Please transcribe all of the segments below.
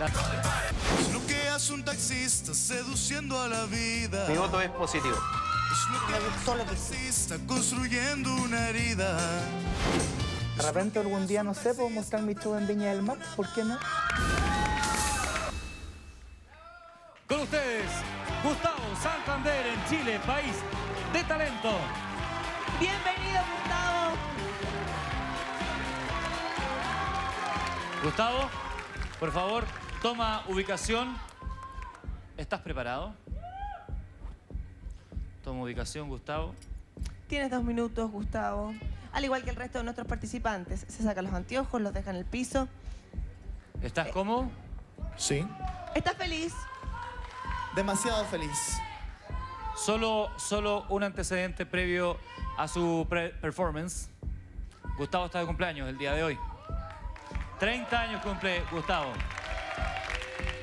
Es lo que hace un taxista seduciendo a la vida. Mi voto es positivo. Es lo que hace un taxista construyendo una herida. De repente algún día, no sé, puedo mostrar mi show en Viña del Mar, ¿por qué no? Con ustedes, Gustavo Santander en Chile, país de talento. Bienvenido, Gustavo. Gustavo, por favor, toma ubicación. ¿Estás preparado? Toma ubicación, Gustavo. Tienes dos minutos, Gustavo. Al igual que el resto de nuestros participantes, se sacan los anteojos, los dejan en el piso. ¿Estás cómodo? Sí. ¿Estás feliz? Demasiado feliz. Solo, solo un antecedente previo a su pre- performance. Gustavo está de cumpleaños el día de hoy. 30 años cumple Gustavo.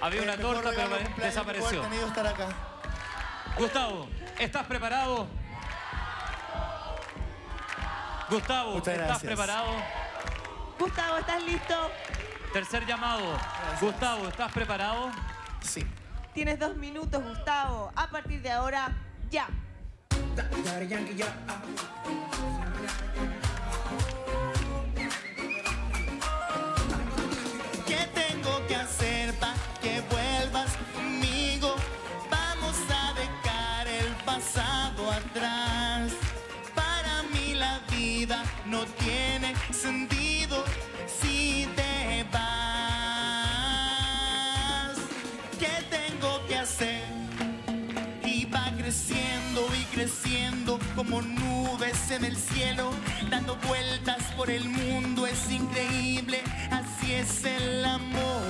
Había una torta, pero desapareció. tenido estar acá. Gustavo, ¿estás preparado? Gustavo, Muchas ¿estás gracias. preparado? Gustavo, ¿estás listo? Tercer llamado. Gustavo, ¿estás preparado? Sí. Tienes dos minutos, Gustavo. A partir de ahora, ya. No tiene sentido si te vas. ¿Qué tengo que hacer? y va creciendo y creciendo como nubes en el cielo, dando vueltas por el mundo, es increíble, así es el amor.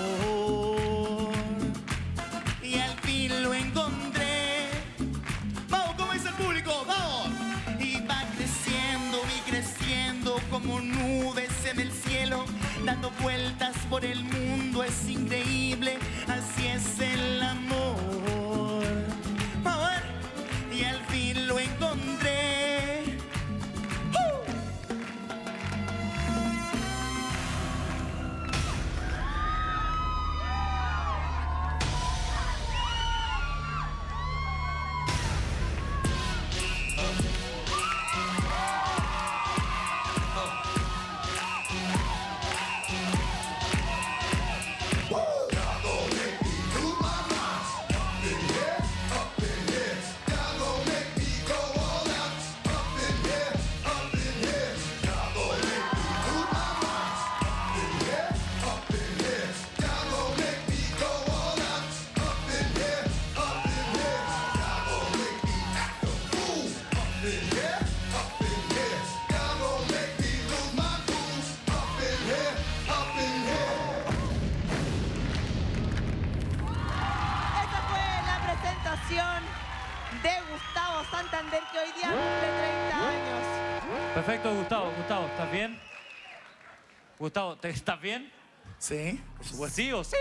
Dando vueltas por el mundo, es increíble, así es el amor. De Gustavo Santander, que hoy día cumple 30 años. Perfecto, Gustavo. Gustavo, ¿estás bien? Gustavo, ¿te estás bien? Sí, por supuesto. ¿Sí o sí?